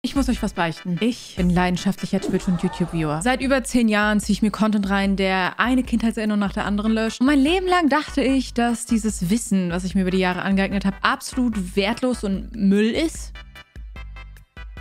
Ich muss euch was beichten. Ich bin leidenschaftlicher Twitch- und YouTube-Viewer. Seit über zehn Jahren ziehe ich mir Content rein, der eine Kindheitserinnerung nach der anderen löscht. Und mein Leben lang dachte ich, dass dieses Wissen, was ich mir über die Jahre angeeignet habe, absolut wertlos und Müll ist.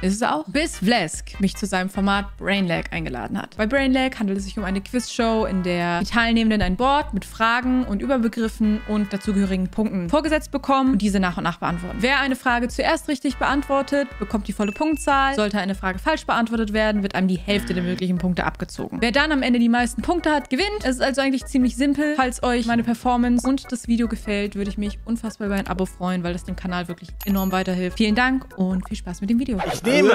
Ist es auch? Bis Vlesk mich zu seinem Format Brainlag eingeladen hat. Bei Brainlag handelt es sich um eine Quizshow, in der die Teilnehmenden ein Board mit Fragen und Überbegriffen und dazugehörigen Punkten vorgesetzt bekommen und diese nach und nach beantworten. Wer eine Frage zuerst richtig beantwortet, bekommt die volle Punktzahl. Sollte eine Frage falsch beantwortet werden, wird einem die Hälfte der möglichen Punkte abgezogen. Wer dann am Ende die meisten Punkte hat, gewinnt. Es ist also eigentlich ziemlich simpel. Falls euch meine Performance und das Video gefällt, würde ich mich unfassbar über ein Abo freuen, weil das dem Kanal wirklich enorm weiterhilft. Vielen Dank und viel Spaß mit dem Video. Ich nehme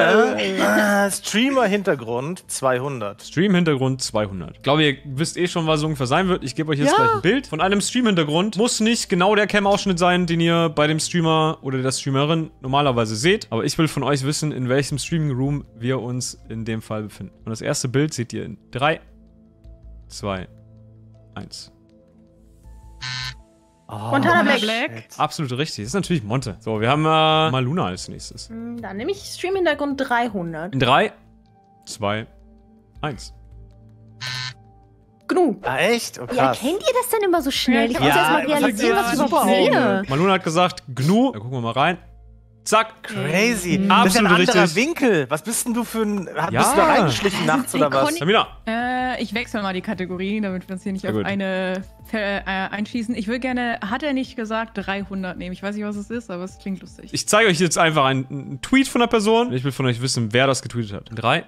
äh, Streamer-Hintergrund 200. Stream-Hintergrund 200. Ich glaube, ihr wisst eh schon, was es ungefähr sein wird. Ich gebe euch jetzt Ja. gleich ein Bild von einem Stream-Hintergrund. Muss nicht genau der Cam-Ausschnitt sein, den ihr bei dem Streamer oder der Streamerin normalerweise seht. Aber ich will von euch wissen, in welchem Streaming-Room wir uns in dem Fall befinden. Und das erste Bild seht ihr in 3, 2, 1. Montana Black. Black. Absolut richtig. Das ist natürlich Monte. So, wir haben äh, mal Luna als nächstes. Hm, Dann nehme ich Stream-Hintergrund 300. In 3, 2, 1. Gnu. Ah, echt? Oh, Wie krass. erkennt ihr das denn immer so schnell? Ich muss Ja, erst mal was sagt realisieren, ihr? was ich überhaupt sehe. Maluna hat gesagt GNU. Da gucken wir mal rein. Zack. Crazy. Mhm. Das ist ein Absolut anderer richtig. Winkel. Was bist denn du für ein. Ja. Bist du da reingeschlichen nachts oder was? Tamina. Äh, ich wechsle mal die Kategorie, damit wir uns hier nicht auf gut. eine äh, einschießen. Ich will gerne, hat er nicht gesagt, 300 nehmen. Ich weiß nicht, was es ist, aber es klingt lustig. Ich zeige euch jetzt einfach einen, einen Tweet von der Person. Ich will von euch wissen, wer das getweetet hat. 3,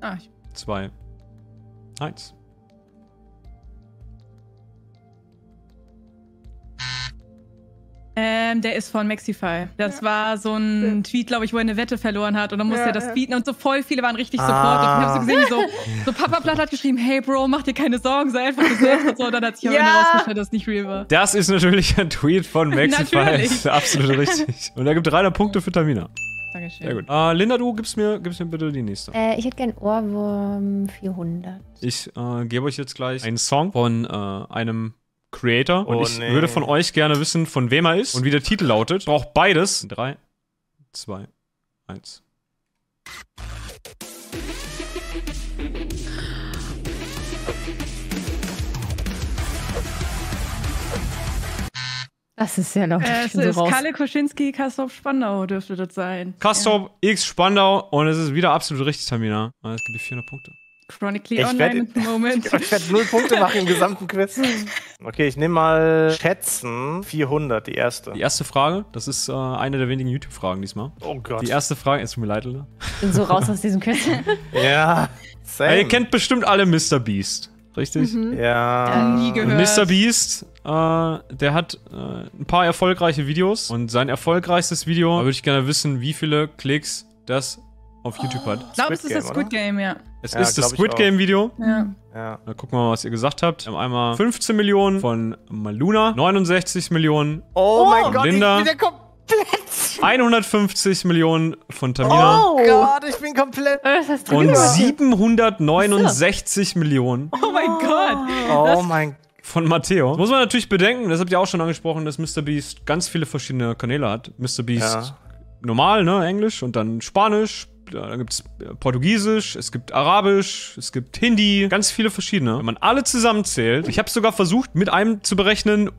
ah, ich, 2, 1. ähm, der ist von Maxify. Das war so ein Tweet, glaube ich, wo er eine Wette verloren hat und dann musste Ja, er das ja. tweeten und so voll viele waren richtig Ah. supportive. Ich habe so gesehen, wie so, so Papa Platt hat geschrieben, hey Bro, mach dir keine Sorgen, sei einfach gesund und so. Und dann hat sich am Ja. Ende rausgestellt, dass es nicht real war. Das ist natürlich ein Tweet von Maxify. Natürlich. Das ist Absolut richtig. Und er gibt 300 Punkte für Tamina. Dankeschön. Sehr gut. Äh, Linda, du gibst mir, gibst mir bitte die nächste. Äh, ich hätte gern Ohrwurm 400. Ich äh, gebe euch jetzt gleich einen Song von äh, einem Creator. Und Oh, ich nee. würde von euch gerne wissen, von wem er ist und wie der Titel lautet. Braucht beides. 3, 2, 1. Das ist sehr laut. Äh, es so ist raus. Kalle Koschinski, Kastrop Spandau dürfte das sein. Kastrop X Spandau und es ist wieder absolut richtig, Tamina. Äh, Es gibt die 400 Punkte. Chronically Ich Online werd- at the moment. Ich werde null Punkte machen im gesamten Quiz. Okay, ich nehme mal schätzen 400, die erste. Die erste Frage, das ist äh, eine der wenigen YouTube-Fragen diesmal. Oh Gott. Die erste Frage, es tut mir leid. Ich bin so raus aus diesem Quiz. Ja. Same. Ja, ihr kennt bestimmt alle Mr. Beast, richtig? Ja. Nie Und gehört. Mr. Beast, äh, der hat äh, ein paar erfolgreiche Videos und sein erfolgreichstes Video, da würde ich gerne wissen, wie viele Klicks das auf YouTube hat. Ich glaube, es ist das Squid Game, ja. Es Ja, ist das Squid. Game Video. ja. ja. Da gucken wir mal, was ihr gesagt habt. Wir haben einmal 15 Millionen von Maluna, 69 Millionen, Oh, mein Gott, Linda. ich bin ja komplett. 150 Millionen von Tamina Oh Gott, ich bin komplett. Du und gemacht? 769 Millionen Oh mein Gott. Oh mein von Matteo. Muss man natürlich bedenken, das habt ihr auch schon angesprochen, dass Mr. Beast ganz viele verschiedene Kanäle hat. Mr. Beast Ja. normal, ne, Englisch und dann Spanisch, dann gibt's äh, Portugiesisch, es gibt Arabisch, es gibt Hindi, ganz viele verschiedene. Wenn man alle zusammenzählt, ich habe sogar versucht, mit einem zu berechnen,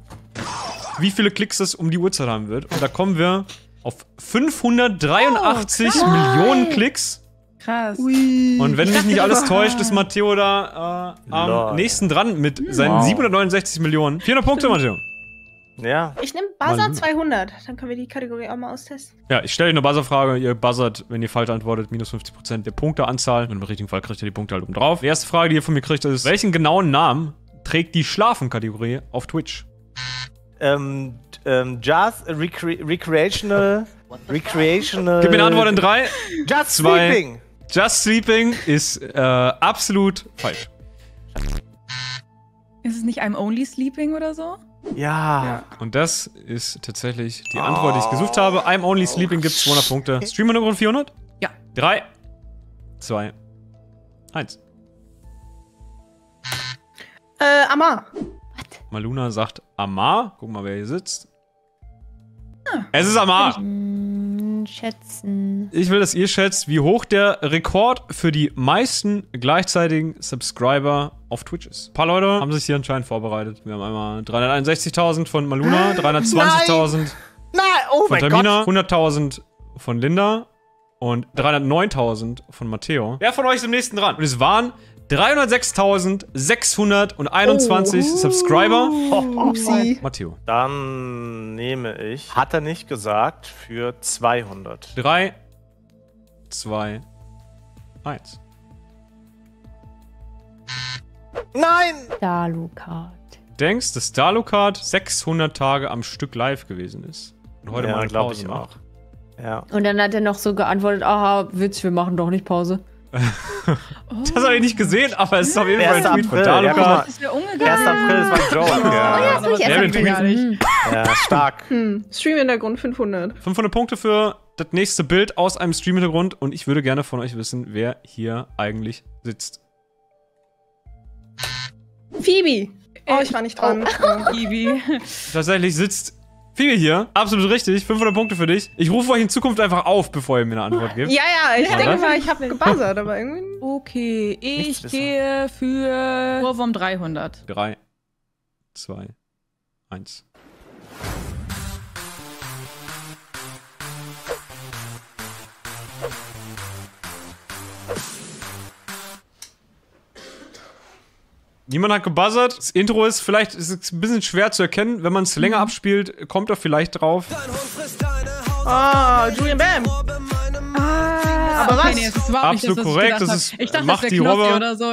wie viele Klicks das um die Uhrzeit haben wird. Und da kommen wir auf 583 Millionen Klicks. Krass. Und wenn mich nicht alles täuscht, ist Matteo da äh, am Lol. nächsten dran mit seinen Wow. 769 Millionen. 400 Punkte, Matteo. Ja. Ich nehme Buzzer Mann. 200. Dann können wir die Kategorie auch mal austesten. Ja, ich stelle euch eine Buzzerfrage. Ihr buzzert, wenn ihr falsch antwortet, minus 50% der Punkteanzahl. Und im richtigen Fall kriegt ihr die Punkte halt oben drauf. Die erste Frage, die ihr von mir kriegt, ist: Welchen genauen Namen trägt die Schlafen-Kategorie auf Twitch? Ähm, ähm, Just recre Recreational. Recreational. Gib mir eine Antwort in 3. Just zwei. Sleeping. Just Sleeping ist äh, absolut falsch. Ist es nicht I'm Only Sleeping oder so? Ja. Und das ist tatsächlich die Antwort, die ich gesucht habe. I'm Only Sleeping gibt 200 Punkte. Stream-Hintergrund 400? Ja. 3, 2, 1. Äh, Amar. Maluna sagt Amar. Guck mal, wer hier sitzt. Es ist Amar. Schätzen. Ich will, dass ihr schätzt, wie hoch der Rekord für die meisten gleichzeitigen Subscriber auf Twitch ist. Ein paar Leute haben sich hier anscheinend vorbereitet. Wir haben einmal 361.000 von Maluna, 320.000 Nein, oh von Tamina, Gott. 100.000 von Linda und 309.000 von Matteo. Wer von euch ist im nächsten dran? Und es waren 306.621 Subscriber. Upsi. Matteo. Dann nehme ich, hat er nicht gesagt, für 200. 3, 2, 1. Nein! Dalukart. Denkst, dass Dalukart 600 Tage am Stück live gewesen ist? Und heute Ja, mal eine Pause ich macht. Ja. Und dann hat er noch so geantwortet, aha, Witz, wir machen doch nicht Pause. Das habe ich nicht gesehen, aber es ist auf jeden Fall ein 1. Tweet von April, ja. Das wäre 1. umgegangen. April, das war ein Joke. Oh ja, das habe ich erst gar nicht. ja, stark. Hm. Stream-Hintergrund 500. 500 Punkte für das nächste Bild aus einem Stream-Hintergrund und ich würde gerne von euch wissen, wer hier eigentlich sitzt. Phoebe. Oh, ich war nicht dran. Ja. Ibi. Tatsächlich sitzt Phoebe hier. Absolut richtig. 500 Punkte für dich. Ich rufe euch in Zukunft einfach auf, bevor ihr mir eine Antwort gebt. Ja, ja, ich Ja, denke mal, ich habe gebuzzert, aber irgendwie. Okay, ich gehe für Wurwurm 300. 3, 2, 1. Niemand hat gebuzzert. Das Intro ist vielleicht ist es ein bisschen schwer zu erkennen. Wenn man es länger abspielt, kommt er vielleicht drauf. Ah, Julian Bam. Ah, Aber was? Nee, das ist überhaupt nicht Absolut das, korrekt, das ist- ich dachte, macht das die Robbe. oder so.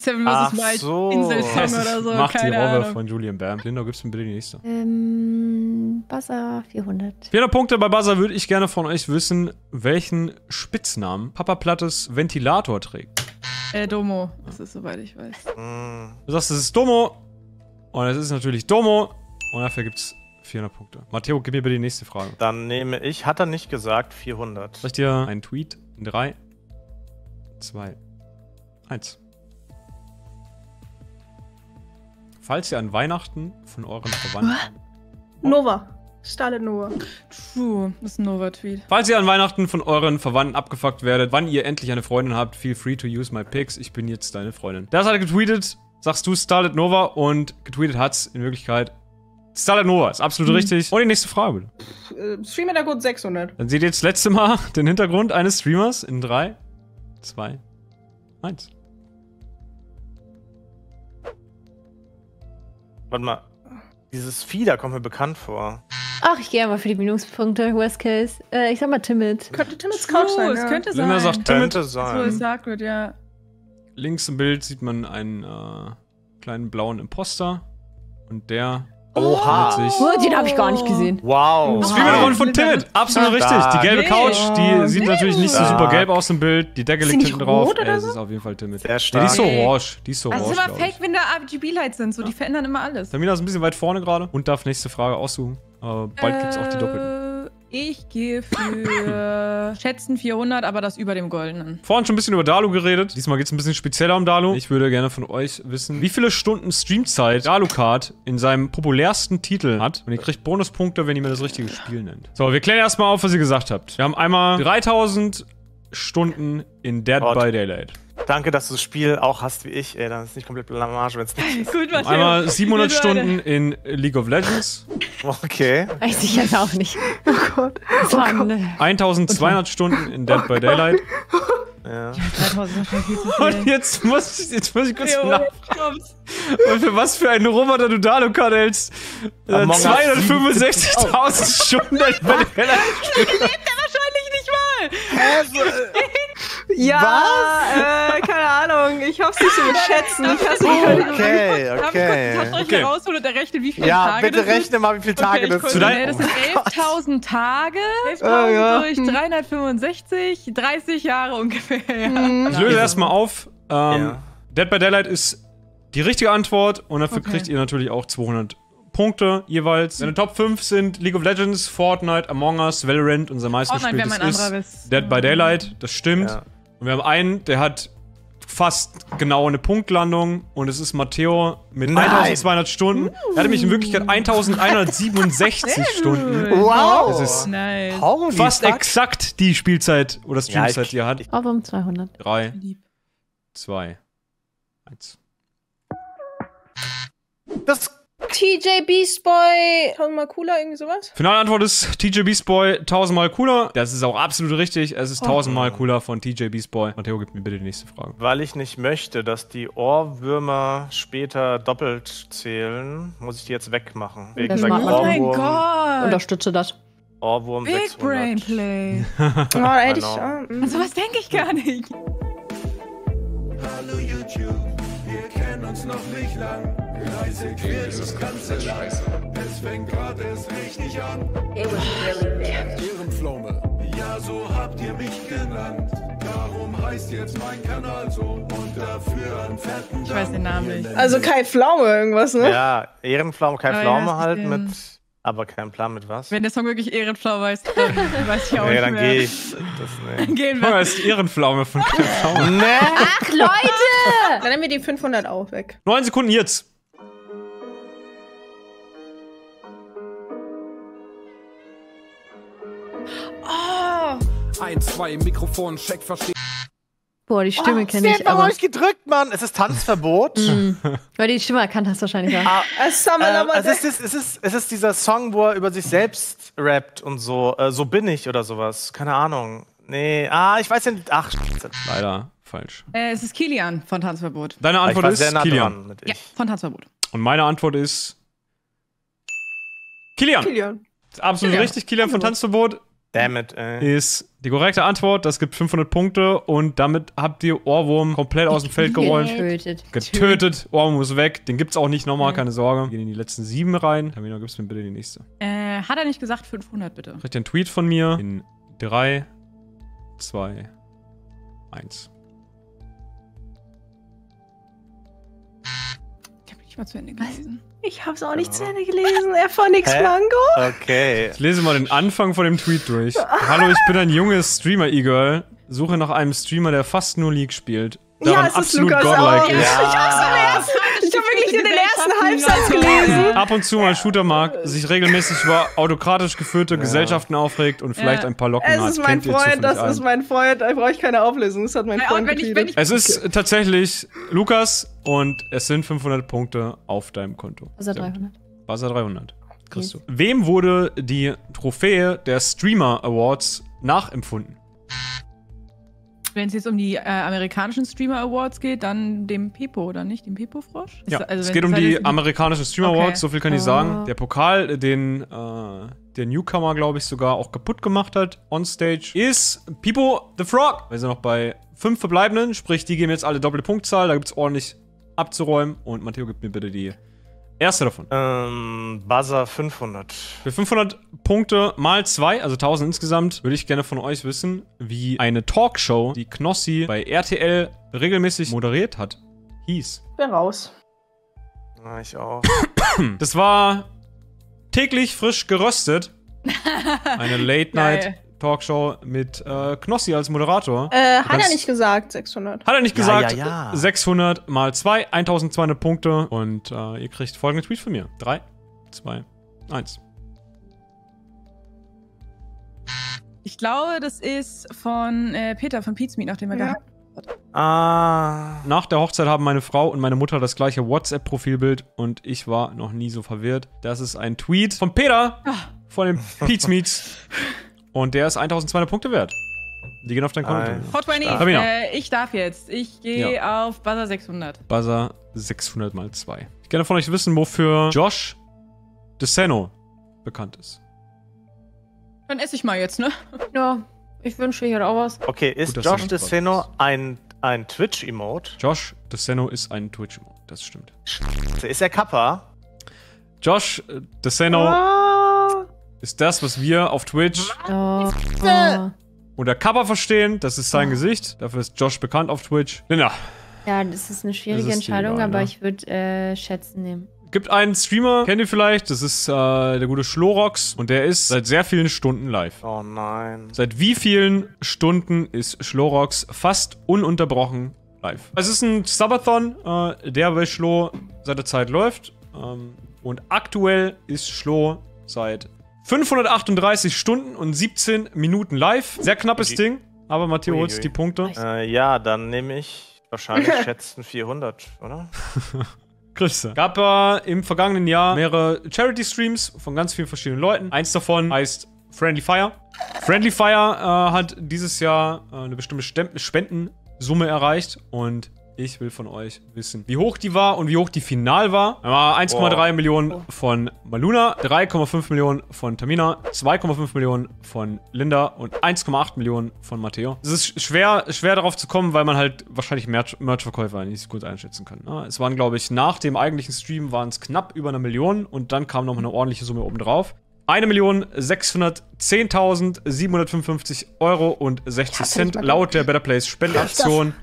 Seven Ach vs. Wild so. Inselsong oder so. macht die keine Robbe Ahnung. von Julian Bam. Linda, gibst du mir bitte die nächste. Ähm, Buzzer 400. 400 Punkte bei Buzzer würde ich gerne von euch wissen, welchen Spitznamen Papa Plattes Ventilator trägt. Äh, Domo. Das ist soweit ich weiß. Du sagst, es ist Domo. Und es ist natürlich Domo. Und dafür gibt es 400 Punkte. Matteo, gib mir bitte die nächste Frage. Dann nehme ich, hat er nicht gesagt, 400. Soll ich dir einen Tweet in 3, 2, 1. Falls ihr an Weihnachten von euren Verwandten. Nova. Starlet Nova. True. Das ist ein Nova-Tweet. Falls ihr an Weihnachten von euren Verwandten abgefuckt werdet, wann ihr endlich eine Freundin habt, feel free to use my pics. Ich bin jetzt deine Freundin. Das hat er getweetet, sagst du Starlet Nova und getweetet hat's in Wirklichkeit Starlet Nova. Ist absolut richtig. Und die nächste Frage bitte. Äh, Stream-Hintergrund 600. Dann seht ihr jetzt das letzte Mal den Hintergrund eines Streamers in 3, 2, 1. Warte mal. Dieses Vieh, da kommt mir bekannt vor. Ach, ich gehe mal für die Minuspunkte, Worst Case. Äh, ich sag mal Timid. Könnte Timmons Couch sein. es ja. könnte sein. Linda sagt Timid. Könnte so es sein. gesagt wird, ja. Links im Bild sieht man einen äh, kleinen blauen Imposter. Und der Oha. Oh, den habe ich gar nicht gesehen. Wow. Streamer von Timid. Absolut richtig. Die gelbe. Couch, die sieht natürlich nicht so Stark. super gelb aus im Bild. Die Decke liegt hinten nicht drauf. rot oder Äh, es so? ist auf jeden Fall Timid. Sehr Ja, die stark. ist so orange. Die ist so Also es orange. ist immer fake, wenn da RGB-Lights sind. So, die verändern immer alles. Tamina ist ein bisschen weit vorne gerade und darf nächste Frage aussuchen. Aber bald gibt's auch die doppelten. Ich gehe für schätzen 400, aber das über dem goldenen. Vorhin schon ein bisschen über Dalu geredet. Diesmal geht es ein bisschen spezieller um Dalu. Ich würde gerne von euch wissen, wie viele Stunden Streamzeit Dalucard in seinem populärsten Titel hat. Und ihr kriegt Bonuspunkte, wenn ihr mir das richtige Spiel nennt. So, wir klären erstmal auf, was ihr gesagt habt. Wir haben einmal 3000 Stunden in Dead Gott. by Daylight. Danke, dass du das Spiel auch hast wie ich. Ey, dann ist nicht komplett Blamage, wenn es nicht Gut, was Einmal 700 Stunden in League of Legends. Okay. Weiß ich jetzt auch nicht. Oh Gott. Das war eine 1200 Stunden in Dead by Daylight. Ja. 3000 ist schon viel zu Und jetzt muss ich, jetzt muss ich kurz Jo, nach. kommt's. Und für was für einen Roboter du Dalucard hältst? Äh, Among Us 265.000 Stunden Dead by Daylight. Wahrscheinlich nicht mal. Ja, äh, keine Ahnung. Ich hoffe, sie zu schätzen. Ich hasse Okay, Darf ich okay. kurz euch Okay. rausholen und errechnen, wie viele Ja, Tage bitte rechne mal, wie viele Tage Okay, ich das sind. schnell, das sind 11.000 Tage. 11.000 Oh, ja. durch 365, 30 Jahre ungefähr. Ja. Ich löse erstmal auf. Ähm, Ja. Dead by Daylight ist die richtige Antwort und dafür Okay. kriegt ihr natürlich auch 200 Punkte jeweils. Deine Top 5 sind League of Legends, Fortnite, Among Us, Valorant, unser meistgespieltes mein ist. Dead by Daylight, das stimmt. Ja. Und wir haben einen, der hat fast genau eine Punktlandung und es ist Matteo mit Nein. 1200 Stunden. Er hatte mich in Wirklichkeit 1167 Stunden. Wow. Das ist Nice. Holy fast fuck. exakt die Spielzeit oder Ja, ich- Streamzeit, die er hat. Auf um 200. 3, Lieb. 2, 1. Das TJ Beast Boy. Tausendmal cooler, irgendwie sowas? Finale Antwort ist TJ Beast Boy tausendmal cooler. Das ist auch absolut richtig. Es ist tausendmal cooler von TJ Beast Boy. Matteo, gib mir bitte die nächste Frage. Weil ich nicht möchte, dass die Ohrwürmer später doppelt zählen, muss ich die jetzt wegmachen. Wegen Das macht. Oh mein Gott. Unterstütze das. Ohrwurm Big 600. Brain Play. Oh, hätte ich. Genau. Ah, mm. An sowas denke ich gar nicht. Hallo YouTube, uns noch nicht lang. Leise quer das ganze Land. Es fängt grad erst richtig an. Ehrenpflaume, ja so habt ihr mich genannt. Darum heißt jetzt mein Kanal so und dafür einen fetten Ich weiß den Namen nicht. Also Kai Pflaume irgendwas, ne? Ja, Ehrenpflaume, kein Oh ja, Pflaume halt mit. Aber kein Plan mit was. Wenn der Song wirklich Ehrenflau heißt, dann weiß ich auch Nee, nicht dann mehr. gehe ich. Das, nee. Gehen Oh, wir. das ist die Ehrenpflaume von Kai Pflaume. nee. Ach, Leute! Dann nehmen wir die 500 auch weg. Neun Sekunden jetzt. Oh, Ein, zwei, Mikrofon, Check, versteht. Boah, die Stimme kenne ich, Warum aber. hab ich gedrückt, Mann? Es ist Tanzverbot. Weil die Stimme erkannt hast wahrscheinlich, ja. Ah, ähm, es, ist, es, es, ist, es ist dieser Song, wo er über sich selbst rappt und so. Äh, so bin ich oder sowas. Keine Ahnung. Nee, ah, ich weiß ja nicht. Ach, Scheiße. Leider falsch. Äh, es ist Kilian von Tanzverbot. Deine ich Antwort war ist sehr nah Kilian. dran mit Ja, ich. von Tanzverbot. Und meine Antwort ist Kilian. Kilian. Absolut Kilian. richtig. Kilian von Tanzverbot Damn it, ey. ist die korrekte Antwort. Das gibt 500 Punkte und damit habt ihr Ohrwurm komplett aus dem Feld geräumt. Getötet. Getötet. Ohrwurm ist weg. Den gibt's auch nicht nochmal, keine Sorge. Wir gehen in die letzten sieben rein. Tamino, gibst mir bitte die nächste. Äh, hat er nicht gesagt 500, bitte? Kriegt ihr einen Tweet von mir in 3, 2, 1. Ich mal zu Ende gelesen. Ich hab's auch nicht zu Ende gelesen. Er von nix Hä? Mango. Okay. Ich lese mal den Anfang von dem Tweet durch. Hallo, ich bin ein junges Streamer-E-Girl. Suche nach einem Streamer, der fast nur League spielt. Ja, Daran es ist absolut Lukas godlike auch. ist. Ja. Ich habe wirklich nur den ersten Halbsatz gelesen. Ab und zu mal Shooter mag, sich regelmäßig über autokratisch geführte Gesellschaften aufregt und vielleicht Ja. ein paar Locken Es hat. ist mein Kennt Freund, das ist mein Freund. Da brauche ich keine Auflösung. Das hat mein Ja, Freund und wenn ich, wenn ich Es ist tatsächlich Lukas und es sind 500 Punkte auf deinem Konto. Gut. 300. Buzzer 300. Kriegst Yes. du. Wem wurde die Trophäe der Streamer Awards nachempfunden? Wenn es jetzt um die äh, amerikanischen Streamer Awards geht, dann dem Pepo, oder nicht? Dem Pepo-Frosch? Ja, also es geht um halt die amerikanischen Streamer Okay. Awards, so viel kann ich Oh. sagen. Der Pokal, den äh, der Newcomer, glaube ich, sogar auch kaputt gemacht hat on stage, ist Pipo the Frog. Wir sind noch bei fünf Verbleibenden, sprich, die geben jetzt alle doppelte Punktzahl, da gibt es ordentlich abzuräumen. Und Matteo gibt mir bitte die erste davon. Ähm, Buzzer 500. Für 500 Punkte mal zwei, also 1000 insgesamt, würde ich gerne von euch wissen, wie eine Talkshow, die Knossi bei RTL regelmäßig moderiert hat, hieß. Bin raus. Ja, ich auch. Das war täglich frisch geröstet. Eine Late-Night-Talkshow mit äh, Knossi als Moderator. Äh, hat er nicht gesagt, 600. Hat er nicht Ja, gesagt, ja, ja. 600 mal 2, 1200 Punkte. Und äh, ihr kriegt folgenden Tweet von mir. 3, 2, 1. Ich glaube, das ist von äh, Peter von Pete's Meet, nachdem er Ja. gehabt Ah. Nach der Hochzeit haben meine Frau und meine Mutter das gleiche WhatsApp-Profilbild und ich war noch nie so verwirrt. Das ist ein Tweet von Peter von den Pete's Meets. Und der ist 1200 Punkte wert. Die gehen auf dein Konto. Hot 20, Sabina. äh, ich darf jetzt. Ich gehe auf Buzzer 600. Buzzer 600 mal 2. Ich gerne von euch wissen, wofür Josh DeSeno bekannt ist. Dann esse ich mal jetzt, ne? Ja, ich wünsche hier auch was. Okay, ist Gut, Josh DeSeno ein, ein Twitch-Emote? Josh DeSeno ist ein Twitch-Emote, das stimmt. Ist er Kappa? Josh DeSeno Ah, ist das, was wir auf Twitch Oh, oh. unter Kappa verstehen. Das ist sein Gesicht. Dafür ist Josh bekannt auf Twitch. Linda, Ja, das ist eine schwierige ist Entscheidung, aber ne? ich würde äh, schätzen nehmen. gibt einen Streamer, kennt ihr vielleicht, das ist äh, der gute Schlorox und der ist seit sehr vielen Stunden live. Oh nein. Seit wie vielen Stunden ist Schlorox fast ununterbrochen live. Es ist ein Subathon, äh, der bei Schlo seit der Zeit läuft. Ähm, und aktuell ist Schlo seit 538 Stunden und 17 Minuten live. Sehr knappes Ui. Ding, aber Matteo holt die Punkte. Äh, ja, dann nehme ich wahrscheinlich schätzten 400, oder? Du. Gab äh, im vergangenen Jahr mehrere Charity-Streams von ganz vielen verschiedenen Leuten. Eins davon heißt Friendly Fire. Friendly Fire äh, hat dieses Jahr äh, eine bestimmte Stem Spendensumme erreicht und ich will von euch wissen, wie hoch die war und wie hoch die final war. Einmal 1,3 Boah. Millionen von Maluna, 3,5 Millionen von Tamina, 2,5 Millionen von Linda und 1,8 Millionen von Matteo. Es ist schwer, schwer darauf zu kommen, weil man halt wahrscheinlich Merch- Merch-Verkäufer nicht so gut einschätzen kann. Ne? Es waren, glaube ich, nach dem eigentlichen Stream waren es knapp über eine Million und dann kam noch eine ordentliche Summe oben drauf. 1.610.755 Euro und 60 Cent laut der Better Place Spendenaktion.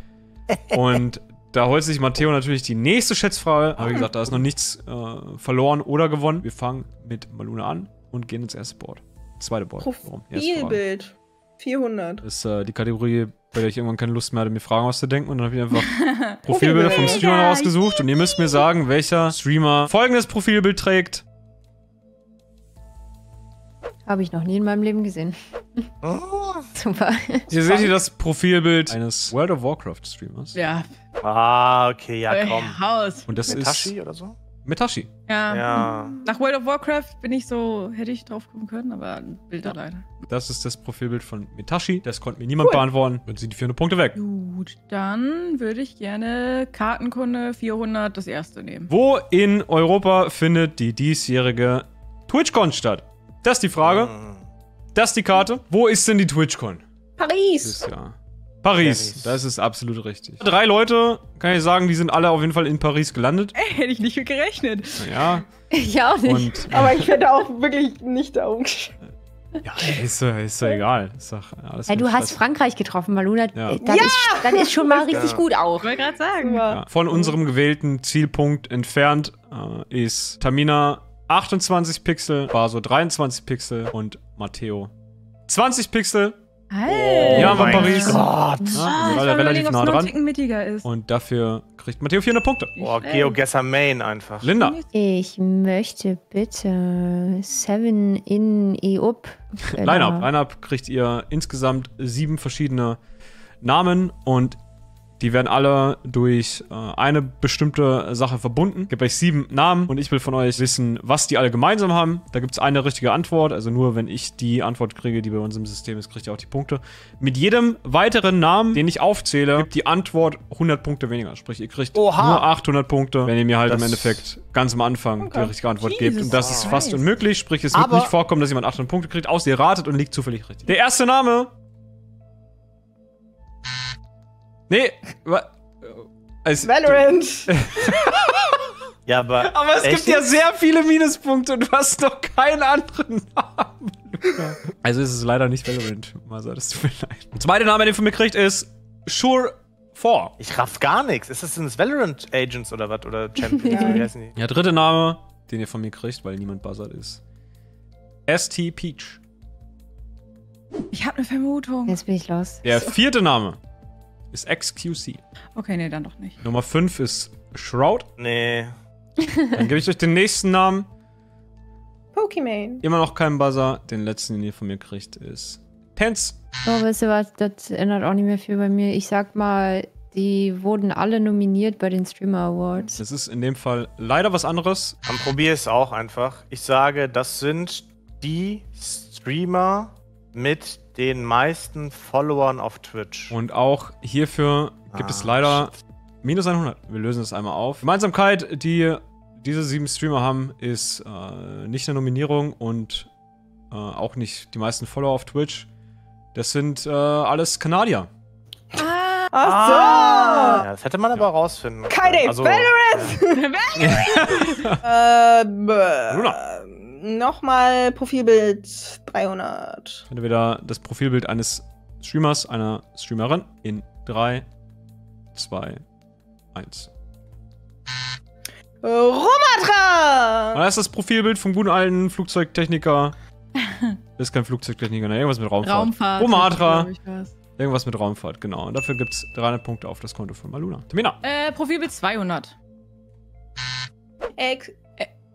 Und da holt sich Matteo natürlich die nächste Schätzfrage. Aber wie gesagt, da ist noch nichts äh, verloren oder gewonnen. Wir fangen mit Maluna an und gehen ins erste Board. Zweite Board. Profilbild. 400. Das ist äh, die Kategorie, bei der ich irgendwann keine Lust mehr hatte, mir Fragen auszudenken. Und dann habe ich einfach Profilbilder vom Streamer rausgesucht. Und ihr müsst mir sagen, welcher Streamer folgendes Profilbild trägt. Habe ich noch nie in meinem Leben gesehen. Super. Hier seht ihr das Profilbild eines World of Warcraft Streamers. Ja. Ah, okay, ja, komm. Haus. Und das Metashi ist oder so? Metashi. Ja. Ja. Nach World of Warcraft bin ich so, hätte ich drauf kommen können, aber Bilder leider. Das ist das Profilbild von Metashi. Das konnte mir niemand beantworten. Dann sind die 400 Punkte weg. Gut, dann würde ich gerne Kartenkunde 400 das erste nehmen. Wo in Europa findet die diesjährige TwitchCon statt? Das ist die Frage. Hm. Das ist die Karte. Wo ist denn die TwitchCon? Paris. Dieses Jahr. Paris. Paris. Das ist absolut richtig. Drei Leute, kann ich sagen, die sind alle auf jeden Fall in Paris gelandet. Hätte ich nicht mit gerechnet. Ja. Ich auch nicht. Und Aber ich werde auch wirklich nicht da umgeschaut. ja, ist, doch- ist doch egal. Ist doch alles Hey, du hast. Frankreich getroffen, Maluna. Ja. Äh, Das, ist, das ist schon mal richtig Ja. gut auch. Ich wollte gerade sagen. Ja, von unserem gewählten Zielpunkt entfernt äh, ist Tamina 28 Pixel, Baso 23 Pixel und Matteo 20 Pixel. Hey. Ja, aber mein Paris. Gott. Ja, war alle relativ nah dran. Ist. Und dafür kriegt Matteo 400 Punkte. Boah, GeoGuessr Main einfach. Linda. Ich möchte bitte Seven in EUP. Line-Up. Line-Up kriegt ihr insgesamt sieben verschiedene Namen und die werden alle durch äh, eine bestimmte Sache verbunden. Gibt euch sieben Namen und ich will von euch wissen, was die alle gemeinsam haben. Da gibt es eine richtige Antwort. Also nur wenn ich die Antwort kriege, die bei uns im System ist, kriegt ihr auch die Punkte. Mit jedem weiteren Namen, den ich aufzähle, gibt die Antwort 100 Punkte weniger. Sprich, ihr kriegt Oha. nur 800 Punkte, wenn ihr mir halt Das- im Endeffekt ganz am Anfang die richtige Antwort gebt. Jesus Und das ist fast unmöglich. Sprich, es wird Aber- nicht vorkommen, dass jemand 800 Punkte kriegt, außer ihr ratet und liegt zufällig richtig. Der erste Name. Nee, wa- es, Valorant. Ja, aber. aber es echt gibt ja sehr viele Minuspunkte und du hast noch keinen anderen Namen. Also ist es leider nicht Valorant, Masa, das tut mir leid. Der zweite Name, den ihr von mir kriegt, ist Sure 4. Ich raff gar nichts. Ist das denn das Valorant Agents oder was? Oder Champions? Ja. Wie heißen die? Der dritte Name, den ihr von mir kriegt, weil niemand buzzert ist. ST Peach. Ich habe eine Vermutung. Jetzt bin ich los. Der vierte Name ist XQC. Okay, nee, dann doch nicht. Nummer 5 ist Shroud. Nee. Dann gebe ich euch den nächsten Namen. Pokimane. Immer noch kein Buzzer. Den letzten, den ihr von mir kriegt, ist Tense. Oh, weißt du was? Das ändert auch nicht mehr viel bei mir. Ich sag mal, die wurden alle nominiert bei den Streamer Awards. Das ist in dem Fall leider was anderes. Dann probier es auch einfach. Ich sage, das sind die Streamer mit den meisten Followern auf Twitch. Und auch hierfür gibt es Ah, leider minus 100. Wir lösen das einmal auf. Gemeinsamkeit, die diese sieben Streamer haben, ist äh, nicht eine Nominierung und äh, auch nicht die meisten Follower auf Twitch. Das sind äh, alles Kanadier. Ach Ja, das hätte man aber rausfinden können. Keine Also, Valorant! ja. Äh, bäh. Luna. Nochmal Profilbild 300. Entweder das Profilbild eines Streamers, einer Streamerin in 3, 2, 1. Äh, Romatra! Und das ist das Profilbild vom guten alten Flugzeugtechniker. Das ist kein Flugzeugtechniker, ne? Irgendwas mit Raumfahrt. Raumfahrt. Romatra. Irgendwas mit Raumfahrt, genau. Und dafür gibt es 300 Punkte auf das Konto von Maluna. Tamina. Äh, Profilbild 200. Ex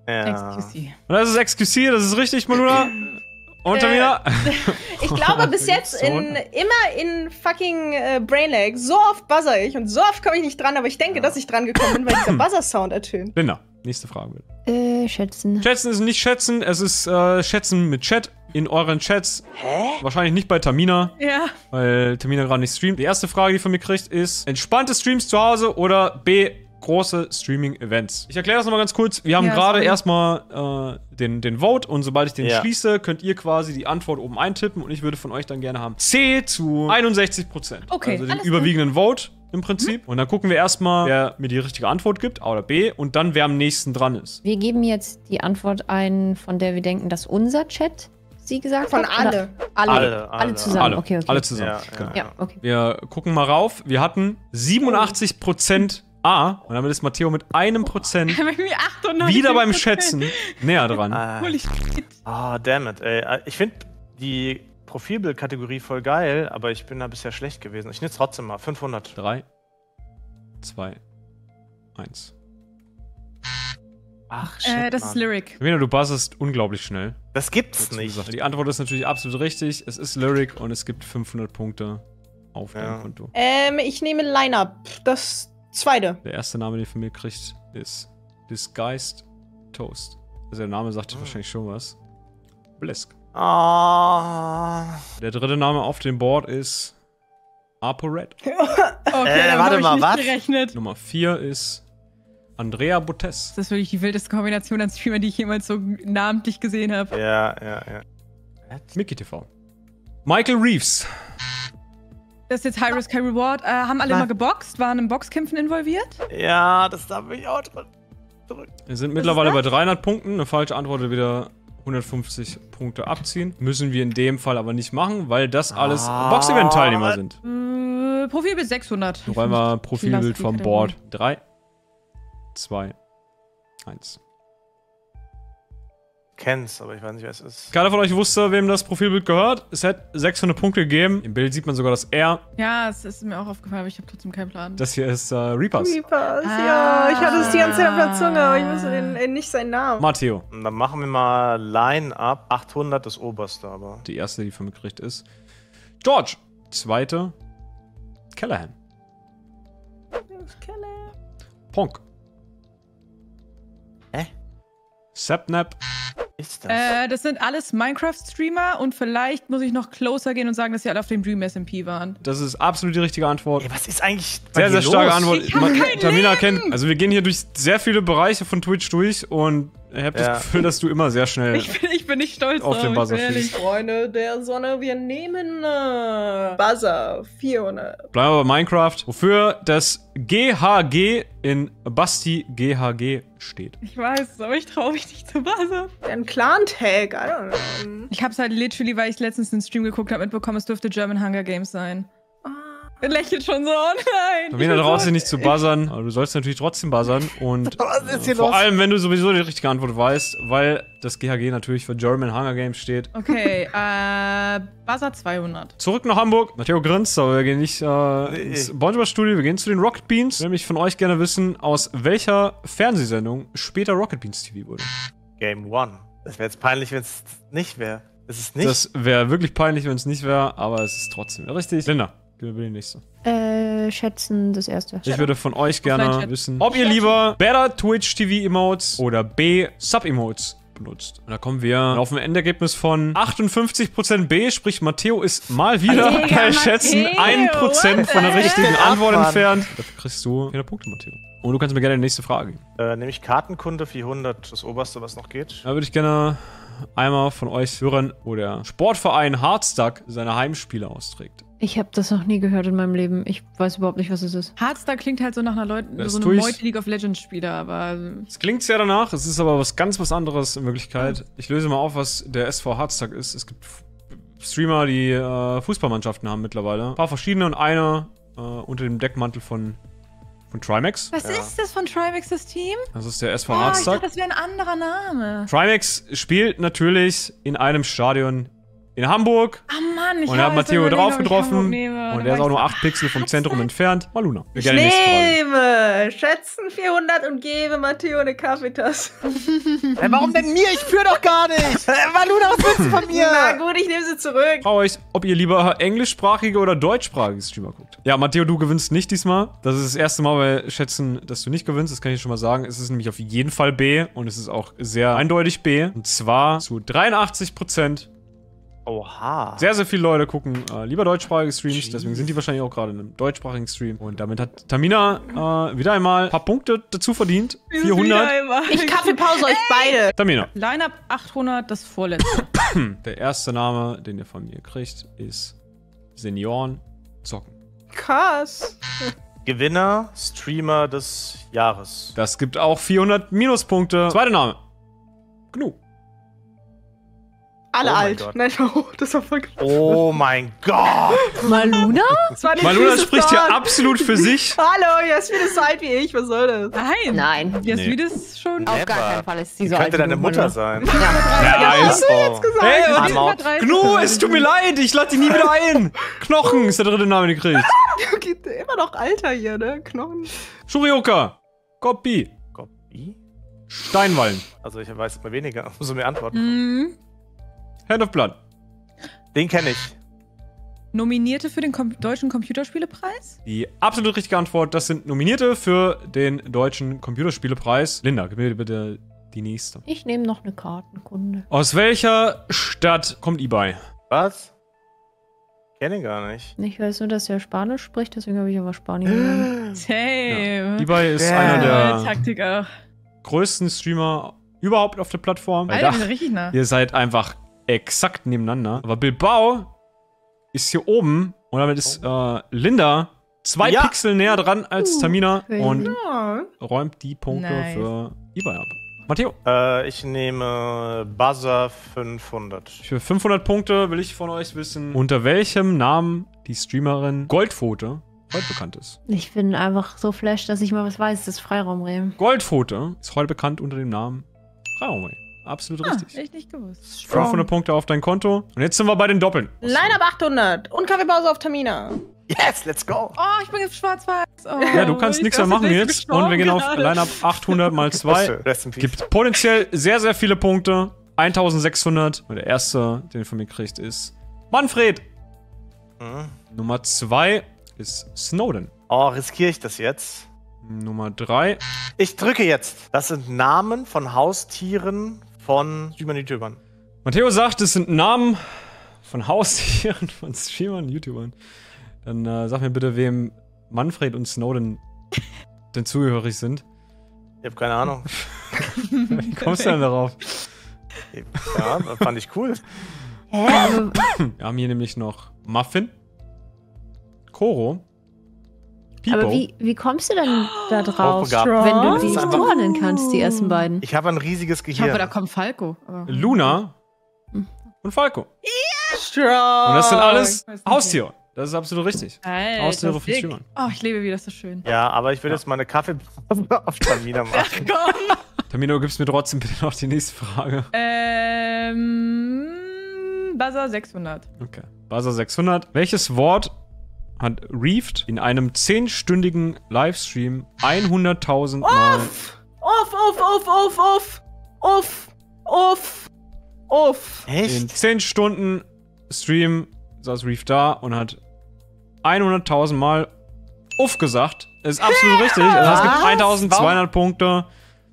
Ja. XQC. Und das ist XQC, das ist richtig, Maluna. Und Tamina. ich glaube bis jetzt in, immer in fucking äh, Brainlag. So oft buzzer ich und so oft komme ich nicht dran, aber ich denke, dass ich dran gekommen bin, weil dieser Buzzer-Sound ertönt. Linda, nächste Frage bitte. Äh, schätzen. Schätzen ist nicht schätzen, es ist äh, schätzen mit Chat in euren Chats. Hä? Wahrscheinlich nicht bei Tamina, Ja. weil Tamina gerade nicht streamt. Die erste Frage, die von mir kriegt, ist: Entspannte Streams zu Hause oder B. Große Streaming-Events. Ich erkläre das nochmal ganz kurz. Wir haben Ja, gerade erstmal äh, den, den Vote und sobald ich den Ja. schließe, könnt ihr quasi die Antwort oben eintippen und ich würde von euch dann gerne haben C zu 61 Prozent. Okay, Also den überwiegenden Vote im Prinzip. Und dann gucken wir erstmal, wer mir die richtige Antwort gibt, A oder B, und dann wer am nächsten dran ist. Wir geben jetzt die Antwort ein, von der wir denken, dass unser Chat sie gesagt Von hat. alle. Oder alle. Alle, Alle, alle, zusammen. Alle, Okay, okay. alle zusammen. Ja, genau. Ja, okay. Wir gucken mal rauf. Wir hatten 87% A und damit ist Matteo mit einem Prozent Irgendwie 98. wieder beim Schätzen näher dran. Ah, Holy shit. Ah, damn it, ey. Äh, Ich finde die Profilbildkategorie voll geil, aber ich bin da bisher schlecht gewesen. Ich nehme trotzdem mal 500. 3, 2, 1. Ach, shit, Äh, das Mann. ist Lyric. Savina, du buzzest unglaublich schnell. Das gibt's nicht. gesagt. Die Antwort ist natürlich absolut richtig. Es ist Lyric und es gibt 500 Punkte auf Ja. deinem Konto. Ähm, ich nehme Line-Up. Das zweite. Der erste Name, den von mir kriegt, ist Disguised Toast. Also der Name sagt dir wahrscheinlich schon was. Blisk. Ah. Der dritte Name auf dem Board ist ApoRed. Okay, Äh, warte mal, was? gerechnet. Nummer 4 ist Andrea Botes. Das ist wirklich die wildeste Kombination an Streamern, die ich jemals so namentlich gesehen habe. Ja, ja, ja. Mickey TV. Michael Reeves. Das ist jetzt High Risk, High Reward. Äh, haben alle Was? mal geboxt? Waren in Boxkämpfen involviert? Ja, das darf ich auch drin. Zurück. Wir sind mittlerweile bei 300 Punkten. Eine falsche Antwort würde wieder 150 Punkte abziehen. Müssen wir in dem Fall aber nicht machen, weil das alles Ah. Box-Event-Teilnehmer sind. Äh, Profilbild 600. Noch einmal Profilbild vom. Board. 3, 2, 1. Kenn's, aber ich weiß nicht, wer es ist. Keiner von euch wusste, wem das Profilbild gehört. Es hätte 600 Punkte gegeben. Im Bild sieht man sogar das R. Ja, es ist mir auch aufgefallen, aber ich habe trotzdem keinen Plan. Das hier ist äh, Reapers. Reapers, Ah. ja. Ich hatte es die ganze Zeit auf der Zunge, aber ich wusste den, äh, nicht seinen Namen. Matteo. Dann machen wir mal Line-Up. 800 das oberste, aber. Die erste, die von mir gekriegt ist. George. Zweite. Callahan. Ponk. Hä? Sapnap. Ist das? Äh, das sind alles Minecraft-Streamer und vielleicht muss ich noch closer gehen und sagen, dass sie alle auf dem Dream SMP waren. Das ist absolut die richtige Antwort. Ey, was ist eigentlich Sehr, sehr starke los? Antwort. Ich Man- kein Tamina Leben. kennt, also wir gehen hier durch sehr viele Bereiche von Twitch durch und ich habe Ja. das Gefühl, dass du immer sehr schnell Ich bin, ich bin nicht stolz auf den Buzzer ich bin ehrlich. schießt. Freunde der Sonne, wir nehmen äh, Buzzer 400. Bleiben wir bei Minecraft, wofür das GHG in Basti GHG steht. Ich weiß, aber ich traue mich nicht zu buzzern. Ein Clan-Tag, I don't know. Ich hab's halt literally, weil ich letztens den Stream geguckt habe, mitbekommen, es dürfte German Hunger Games sein. Er lächelt schon so, oh nein. Traut bin sich nicht zu buzzern, aber du sollst natürlich trotzdem buzzern und Was ist hier vor los? allem, wenn du sowieso die richtige Antwort weißt, weil das GHG natürlich für German Hunger Games steht. Okay, äh, Buzzer 200. Zurück nach Hamburg. Matteo grinst, aber wir gehen nicht äh, ins Bonjour Studio, wir gehen zu den Rocket Beans. Ich will nämlich von euch gerne wissen, aus welcher Fernsehsendung später Rocket Beans TV wurde. Game One. Das wäre jetzt peinlich, wenn es nicht wäre. Ist es nicht? Das wäre wirklich peinlich, wenn es nicht wäre, aber es ist trotzdem richtig. Linda, gib mir bitte die nächste. Äh, schätzen das erste. Ich würde von euch gerne wissen, ob ihr lieber Better Twitch TV Emotes oder B Sub Emotes benutzt. Und da kommen wir auf ein Endergebnis von 58% B, sprich Matteo ist mal wieder Digga, bei Schätzen Matteo, 1% von der richtigen? Antwort entfernt. Dafür kriegst du 400 Punkte, Matteo. Und du kannst mir gerne die nächste Frage geben. äh, nämlich Kartenkunde 400, das oberste, was noch geht. Da würde ich gerne einmal von euch hören, wo der Sportverein Hardstuck seine Heimspiele austrägt. Ich habe das noch nie gehört in meinem Leben. Ich weiß überhaupt nicht, was es ist. Hardstar klingt halt so nach einer Leute, Das so einem ich. Meute League of Legends Spieler, aber Es klingt sehr danach, es ist aber was ganz was anderes in Wirklichkeit. Ich löse mal auf, was der SV Hardstuck ist. Es gibt Streamer, die äh, Fußballmannschaften haben mittlerweile. Ein paar verschiedene und eine äh, unter dem Deckmantel von, von Trimax. was ist das von Trimax, das Team? Das ist der SV Oh, ich dachte, das wäre ein anderer Name. Trimax spielt natürlich in einem Stadion in Hamburg. Ah Mann, ich Und er hat Matteo drauf getroffen. Nehme. Und Dann er ist auch nur ich 8 Pixel vom Zentrum entfernt. Maluna. Wir Ich nehme schätzen 400 und gebe Matteo eine Kaffeetasse. Ey, warum denn mir? Ich führe doch gar nicht. Maluna, was willst du von mir? Na gut, ich nehme sie zurück. frage euch, ob ihr lieber englischsprachige oder deutschsprachige Streamer guckt. Ja, Matteo, du gewinnst nicht diesmal. Das ist das erste Mal bei Schätzen, dass du nicht gewinnst. Das kann ich schon mal sagen. Es ist nämlich auf jeden Fall B und es ist auch sehr eindeutig B. Und zwar zu 83%. Oha. Sehr, sehr viele Leute gucken äh, lieber deutschsprachige Streams. Deswegen sind die wahrscheinlich auch gerade in einem deutschsprachigen Stream. Und damit hat Tamina äh, wieder einmal ein paar Punkte dazu verdient. 400. Ich Kaffeepause euch beide. Tamina, Line-Up 800, das vorletzte. der erste Name, den ihr von mir kriegt, ist Senioren Zocken. Krass. Gewinner, Streamer des Jahres. Das gibt auch 400 Minuspunkte. Zweiter Name. Gnu. Alle Oh mein alt. Gott. Nein, oh, das war voll krass. Oh mein Gott. Maluna? Maluna spricht hier absolut für sich. Hallo, ihr ist wieder so alt wie ich. Was soll das? Nein. Nein. Jasmin ist schon. Auf Never. gar keinen Fall ist sie so alt. könnte deine du, Mutter sein. Ja, ist. Oh. Hey, und I'm out. Gnu, es tut mir leid, ich lade dich nie wieder ein. Knochen ist der dritte Name, den ihr kriegt. Geht immer noch alter hier, ne? Knochen. Shurioka. Copy. Copy? Steinwallen. Also ich weiß immer weniger, umso mehr Antworten. Mhm. Hand of Blood. Den kenne ich. Nominierte für den Kom Deutschen Computerspielepreis? Die absolut richtige Antwort, das sind Nominierte für den deutschen Computerspielepreis. Linda, gib mir bitte die nächste. Ich nehme noch eine Kartenkunde. Aus welcher Stadt kommt eBay? Was? Kenne ich gar nicht. Ich weiß nur, dass er Spanisch spricht, deswegen habe ich aber Spanien. Same. eBay ist Ja. einer der Taktik auch. größten Streamer überhaupt auf der Plattform. Alter, wir sind richtig nah. Ihr seid einfach exakt nebeneinander. Aber Bilbao ist hier oben und damit ist äh, Linda zwei Ja. Pixel näher dran als Uh, Tamina okay. und Ja. räumt die Punkte Nice. für eBay ab. Matteo, Äh, ich nehme Buzzer 500. für 500 Punkte will ich von euch wissen, unter welchem Namen die Streamerin Goldpfote heute bekannt ist. Ich bin einfach so flash, dass ich mal was weiß. Das ist Freiraumrehm. Goldpfote ist heute bekannt unter dem Namen Raumway. Absolut Ah, richtig. echt nicht gewusst. 500 Punkte auf dein Konto. Und jetzt sind wir bei den Doppeln. Line-Up 800 und Kaffeepause auf Tamina. Yes, let's go. Oh, ich bin jetzt schwarz-weiß. Oh, Ja, du kannst ich nichts mehr machen jetzt. Und wir gehen auf Lineup 800 mal 2. Rest in peace. Gibt potenziell sehr, sehr viele Punkte. 1600. Und der erste, den ihr von mir kriegt, ist Manfred. Mhm. Nummer 2 ist Snowden. Oh, riskiere ich das jetzt? Nummer 3. Ich drücke jetzt. Das sind Namen von Haustieren von Streamern und YouTubern. Matteo sagt, es sind Namen von Haustieren, von Streamern, YouTubern. Dann äh, sag mir bitte, wem Manfred und Snowden denn zugehörig sind. Ich habe keine Ahnung. Wie kommst du denn darauf? Ja, das fand ich cool. Aber Wir haben hier nämlich noch Muffin, Koro, Pipo. Aber wie, wie kommst du denn da drauf, wenn du die zuordnen kannst, die ersten beiden? Ich habe ein riesiges Ich hoffe, da Gehirn. kommt Falco. Luna und Falco. Strong. Und das sind alles. Haustiere. Das ist absolut richtig. Alter, Haustiere von. Streamern. Oh, ich lebe wieder, ist das schön. Ja, aber ich würde jetzt meine Kaffeepause auf Tamina machen. Komm. Tamino, gibst mir trotzdem bitte noch die nächste Frage. Ähm. Buzzer 600. Okay. Buzzer 600. Welches Wort hat Reefed in einem 10-stündigen Livestream 100.000 Mal. Off! Off, off, off, off, off! Off! Off! Echt? In 10 Stunden Stream saß Reef da und hat 100.000 Mal Uff gesagt. Ist absolut ja, richtig. Also es gibt 1200 Punkte.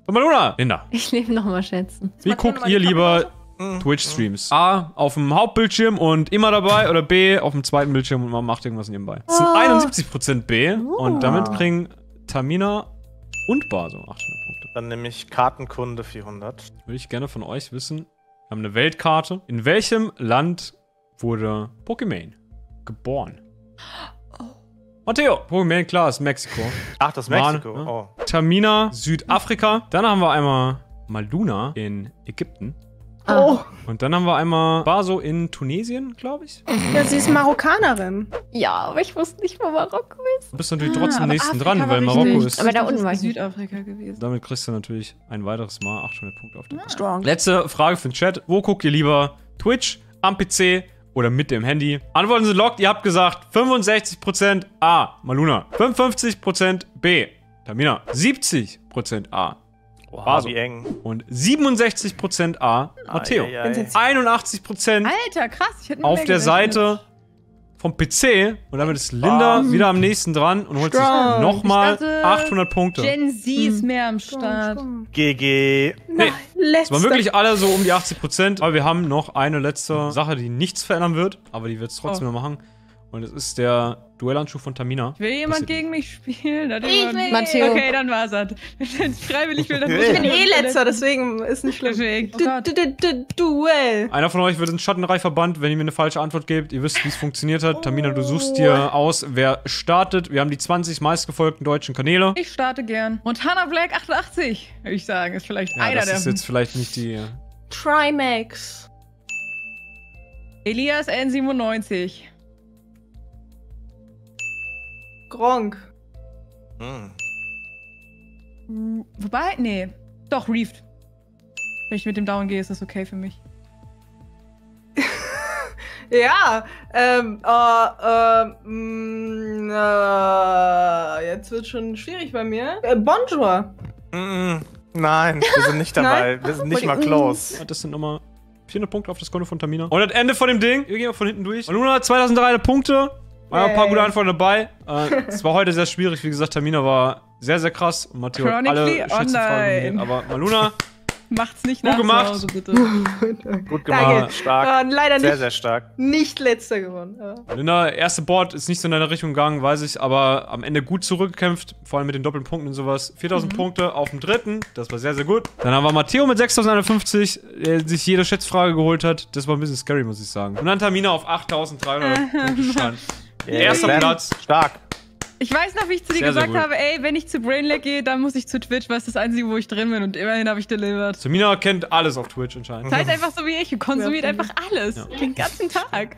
Und Maluna, Linda. Ich lebe nochmal schätzen. Wie guckt ihr lieber Twitch-Streams? A, auf dem Hauptbildschirm und immer dabei oder B, auf dem zweiten Bildschirm und man macht irgendwas nebenbei? Das sind 71% B und damit kriegen Tamina und Baso 800 Punkte. Dann nehme ich Kartenkunde 400. Würde ich gerne von euch wissen. Wir haben eine Weltkarte. In welchem Land wurde Pokémon geboren? Matteo, Pokémon, klar, ist Mexiko. Ach, das ist Mexiko. ne? Oh. Tamina, Südafrika. Dann haben wir einmal Maluna in Ägypten. Oh, Und dann haben wir einmal Baso in Tunesien, glaube ich. ja, sie ist Marokkanerin. Ja, aber ich wusste nicht, wo Marokko ist. Du bist natürlich Ah, trotzdem nächsten Afrika dran, weil. Marokko ist. Aber da unten war ich nicht. Südafrika gewesen. Damit kriegst du natürlich ein weiteres Mal 800 Punkte auf den Kopf. Strong. Letzte Frage für den Chat. Wo guckt ihr lieber? Twitch am PC oder mit dem Handy. Antworten sind locked. Ihr habt gesagt 65% A, Maluna. 55% B, Tamina. 70% A, Wow, War so. wie eng. und 67% A, Matteo. Ei, ei, ei. 81% Alter, krass. Ich hätte auf der Seite vom PC und damit ist Linda wieder am nächsten dran und holt sich Strong. nochmal Ich dachte, 800 Punkte. Gen Z ist mehr am Start. GG. Nee, es waren wirklich alle so um die 80%, aber wir haben noch eine letzte Sache, die nichts verändern wird, aber die wird es trotzdem Oh. noch machen. Und es ist der Duellhandschuh von Tamina. Will jemand gegen mich spielen? Hat Ich jemand- will. Matteo. Okay, dann war's das. Wenn es freiwillig will, dann muss Ich Ich bin eh letzter, deswegen ist nicht schlimm. Oh Duell. Einer von euch wird ins Schattenreich verbannt, wenn ihr mir eine falsche Antwort gebt. Ihr wisst, wie es funktioniert hat. Tamina, du suchst dir aus, wer startet. Wir haben die 20 meistgefolgten deutschen Kanäle. Ich starte gern. Montana Black 88, würde ich sagen, ist vielleicht Ja, einer das der. ist jetzt vielleicht nicht die. Trimax. Elias N97. Gronk. Hm. Hm, Wobei, nee. Doch, Reefed. Wenn ich mit dem Down gehe, ist das okay für mich. Ja, ähm, äh, ähm, äh, jetzt wird schon schwierig bei mir. Äh, Bonjour. Mm, Nein, wir sind nicht dabei. Wir sind nicht mal close. Das sind nochmal 400 Punkte auf das Konto von Tamina. Und das Ende von dem Ding. Wir gehen auch von hinten durch. Und Luna hat 2300 Punkte. War ein paar gute Antworten dabei. Äh, es war heute sehr schwierig. Wie gesagt, Tamina war sehr, sehr krass. Und Matteo hat alle online. nominiert. Aber Maluna, Macht's nicht Gut nach gemacht. Zu Hause, bitte. Gut Danke. gemacht. Stark. Äh, leider Sehr, nicht, sehr stark. nicht letzter gewonnen. Ja. Linda, erste Board ist nicht so in deine Richtung gegangen, weiß ich, aber am Ende gut zurückgekämpft, vor allem mit den doppelten Punkten und sowas. 4000 Punkte auf dem dritten, das war sehr, sehr gut. Dann haben wir Matteo mit 6150, der sich jede Schätzfrage geholt hat. Das war ein bisschen scary, muss ich sagen. Und dann Tamina auf 8300 Punkte stand. Erster Bam. Platz. Stark. Ich weiß noch, wie ich zu dir Sehr, sehr gesagt gut. habe, ey, wenn ich zu Brainlag gehe, dann muss ich zu Twitch, weil es das Einzige, wo ich drin bin. Und immerhin habe ich delivered. Tamina kennt alles auf Twitch anscheinend. Seid einfach so wie ich und konsumiert Ja, einfach alles. Den ganzen Tag.